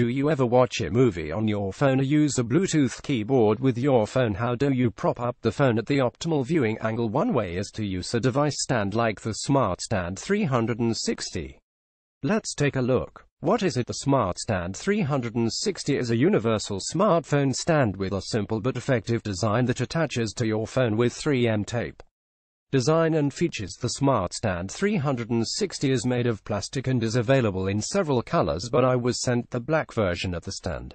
Do you ever watch a movie on your phone or use a Bluetooth keyboard with your phone? How do you prop up the phone at the optimal viewing angle? One way is to use a device stand like the Smart Stand 360. Let's take a look. What is it? The Smart Stand 360 is a universal smartphone stand with a simple but effective design that attaches to your phone with 3M tape. Design and features The Smart Stand 360 is made of plastic and is available in several colors but I was sent the black version of the stand.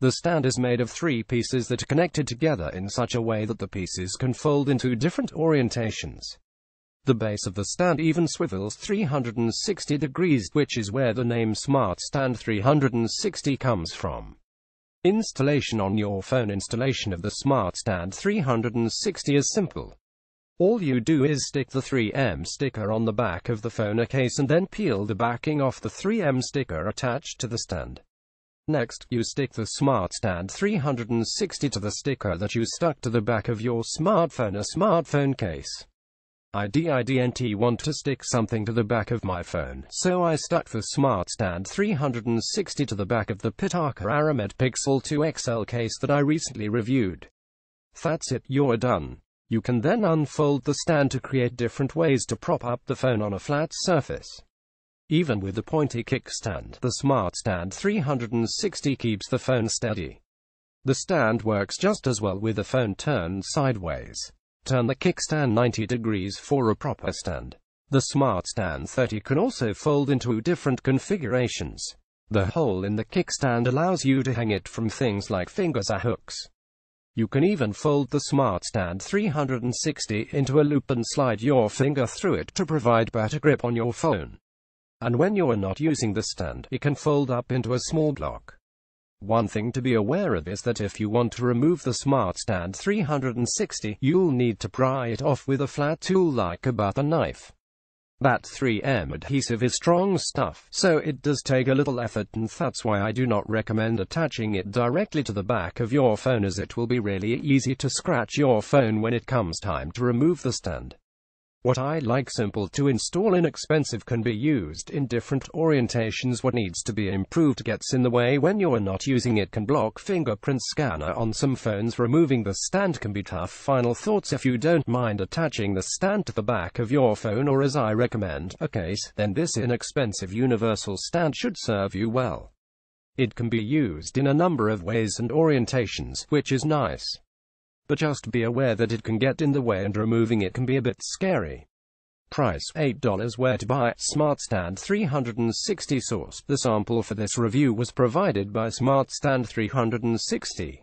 The stand is made of three pieces that are connected together in such a way that the pieces can fold into different orientations. The base of the stand even swivels 360 degrees, which is where the name Smart Stand 360 comes from. Installation on your phone Installation of the Smart Stand 360 is simple. All you do is stick the 3M sticker on the back of the phone case and then peel the backing off the 3M sticker attached to the stand. Next, you stick the Smart Stand 360 to the sticker that you stuck to the back of your smartphone a smartphone case. I didn't want to stick something to the back of my phone, so I stuck the Smart Stand 360 to the back of the Pitaka Aramid Pixel 2 XL case that I recently reviewed. That's it, you're done. You can then unfold the stand to create different ways to prop up the phone on a flat surface. Even with the pointy kickstand, the Smart Stand 360 keeps the phone steady. The stand works just as well with the phone turned sideways. Turn the kickstand 90 degrees for a proper stand. The Smart Stand 30 can also fold into different configurations. The hole in the kickstand allows you to hang it from things like fingers or hooks. You can even fold the Smart Stand 360 into a loop and slide your finger through it to provide better grip on your phone. And when you're not using the stand, it can fold up into a small block. One thing to be aware of is that if you want to remove the Smart Stand 360, you'll need to pry it off with a flat tool like a butter knife. That 3M adhesive is strong stuff, so it does take a little effort and that's why I do not recommend attaching it directly to the back of your phone as it will be really easy to scratch your phone when it comes time to remove the stand. What I like simple to install inexpensive can be used in different orientations. What needs to be improved gets in the way when you're not using it can block fingerprint scanner on some phones. Removing the stand can be tough. Final thoughts if you don't mind attaching the stand to the back of your phone or as I recommend, a case, then this inexpensive universal stand should serve you well. It can be used in a number of ways and orientations, which is nice but just be aware that it can get in the way and removing it can be a bit scary. Price $8 Where to buy Smart Stand 360 Source The sample for this review was provided by SmartStand 360.